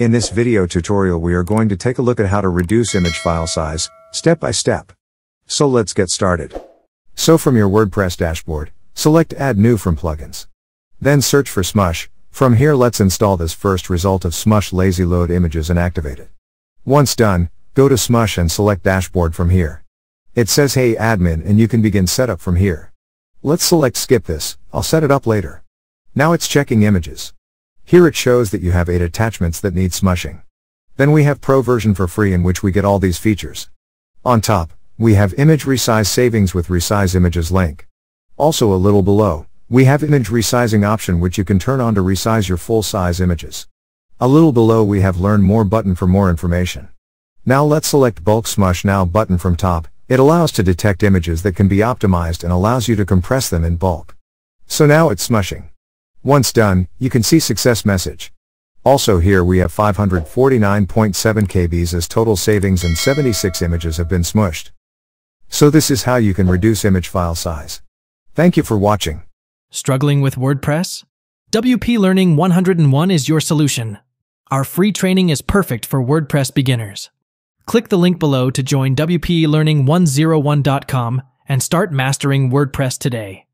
In this video tutorial we are going to take a look at how to reduce image file size, step by step. So let's get started. So from your WordPress dashboard, select Add New from Plugins. Then search for Smush, from here let's install this first result of Smush Lazy Load images and activate it. Once done, go to Smush and select Dashboard from here. It says Hey Admin and you can begin setup from here. Let's select Skip this, I'll set it up later. Now it's checking images. Here it shows that you have 8 attachments that need smushing. Then we have Pro version for free in which we get all these features. On top, we have Image Resize Savings with Resize Images link. Also a little below, we have Image Resizing option which you can turn on to resize your full-size images. A little below we have Learn More button for more information. Now let's select Bulk Smush Now button from top, it allows to detect images that can be optimized and allows you to compress them in bulk. So now it's smushing. Once done, you can see success message. Also here we have 549.7 KBs as total savings and 76 images have been smushed. So this is how you can reduce image file size. Thank you for watching. Struggling with WordPress? WP Learning 101 is your solution. Our free training is perfect for WordPress beginners. Click the link below to join WP Learning 101.com and start mastering WordPress today.